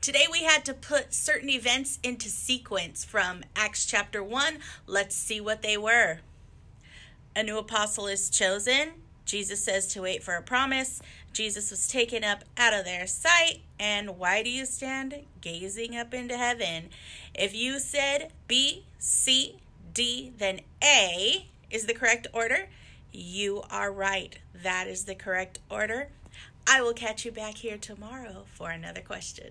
Today we had to put certain events into sequence from Acts chapter 1. Let's see what they were. A new apostle is chosen. Jesus says to wait for a promise. Jesus was taken up out of their sight. And why do you stand gazing up into heaven? If you said B, C, D, then A is the correct order. You are right. That is the correct order. I will catch you back here tomorrow for another question.